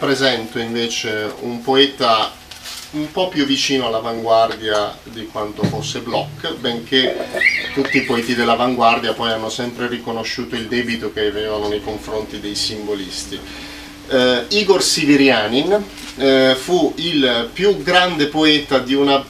presento invece un poeta un po' più vicino all'avanguardia di quanto fosse Bloch, benché tutti i poeti dell'avanguardia poi hanno sempre riconosciuto il debito che avevano nei confronti dei simbolisti. Uh, Igor Sivirianin uh, fu il più grande poeta di una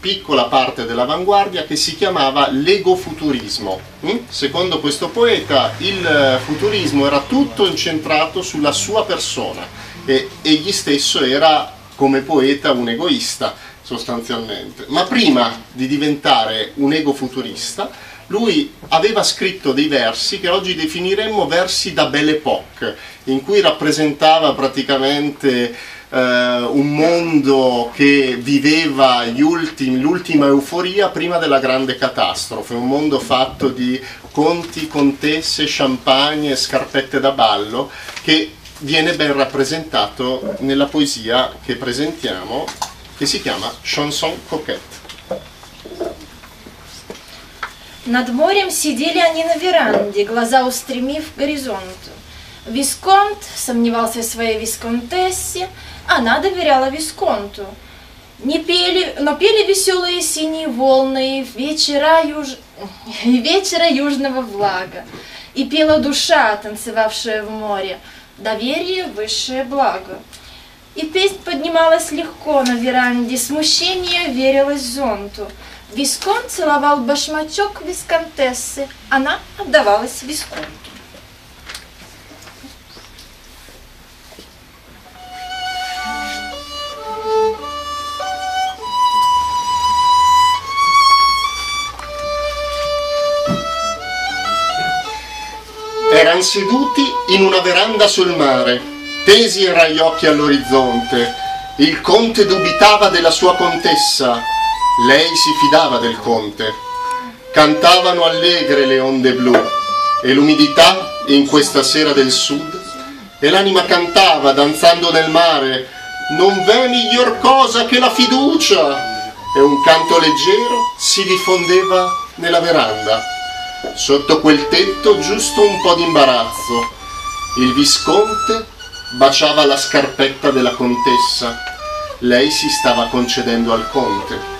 piccola parte dell'avanguardia che si chiamava l'egofuturismo. Mm? Secondo questo poeta il futurismo era tutto incentrato sulla sua persona e egli stesso era come poeta un egoista sostanzialmente. Ma prima di diventare un egofuturista lui aveva scritto dei versi che oggi definiremmo versi da Belle Époque, in cui rappresentava praticamente eh, un mondo che viveva ultimi, l'ultima euforia prima della grande catastrofe, un mondo fatto di conti, contesse, champagne e scarpette da ballo che viene ben rappresentato nella poesia che presentiamo che si chiama Chanson Coquette. Над морем сидели они на веранде, глаза устремив к горизонту. Висконт сомневался в своей висконтессе, она доверяла Висконту. Не пели, но пели веселые синие волны вечера, юж... вечера южного влага. И пела душа, танцевавшая в море, доверие – высшее благо. И песнь поднималась легко на веранде, смущение верилось зонту. Висконт целовал башмачок висконтессы, она отдавалась Висконту. Eran seduti in una veranda sul mare, tesi era gli occhi all'orizzonte. Il conte dubitava della sua contessa, lei si fidava del conte. Cantavano allegre le onde blu e l'umidità in questa sera del sud e l'anima cantava danzando nel mare non v'è miglior cosa che la fiducia e un canto leggero si diffondeva nella veranda. Sotto quel tetto giusto un po' d'imbarazzo. Il visconte baciava la scarpetta della contessa. Lei si stava concedendo al conte.